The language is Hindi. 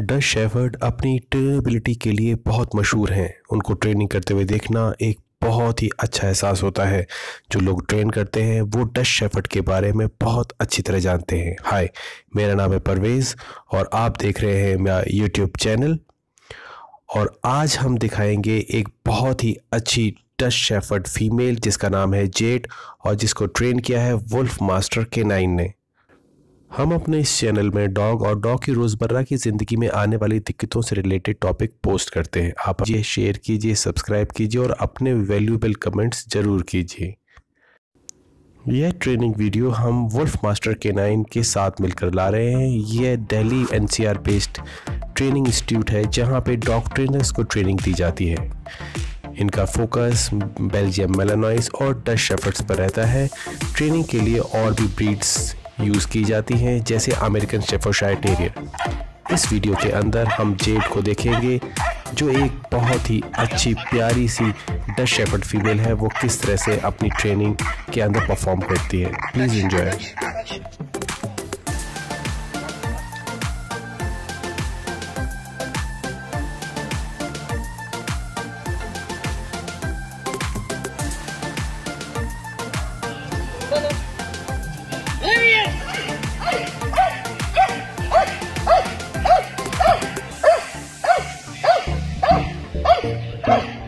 डच शेफर्ड अपनी ट्रेनेबिलिटी के लिए बहुत मशहूर हैं। उनको ट्रेनिंग करते हुए देखना एक बहुत ही अच्छा एहसास होता है। जो लोग ट्रेन करते हैं, वो डच शेफर्ड के बारे में बहुत अच्छी तरह जानते हैं। हाय, मेरा नाम है परवेज़ और आप देख रहे हैं मेरा यूट्यूब चैनल। और आज हम दिखाएँगे एक बहुत ही अच्छी डच शेफर्ड फीमेल, जिसका नाम है जेट और जिसको ट्रेन किया है वुल्फ मास्टर के नाइन ने। हम अपने इस चैनल में डॉग और डॉग की रोज़मर्रा की ज़िंदगी में आने वाली दिक्कतों से रिलेटेड टॉपिक पोस्ट करते हैं। आप ये शेयर कीजिए सब्सक्राइब कीजिए और अपने वैल्यूएबल कमेंट्स ज़रूर कीजिए। यह ट्रेनिंग वीडियो हम वुल्फ मास्टर के नाइन के साथ मिलकर ला रहे हैं। यह Delhi NCR based training institute है, जहाँ पे डॉग ट्रेनर्स को ट्रेनिंग दी जाती है। इनका फोकस बेल्जियम मेलानॉइस और डच शेफर्ड्स पर रहता है। ट्रेनिंग के लिए और भी ब्रीड्स यूज़ की जाती हैं, जैसे अमेरिकन शेफोशायर टेरियर। इस वीडियो के अंदर हम जेड को देखेंगे, जो एक बहुत ही अच्छी, प्यारी सी डच शेफर्ड फीमेल है, वो किस तरह से अपनी ट्रेनिंग के अंदर परफॉर्म करती है। Please enjoy Thank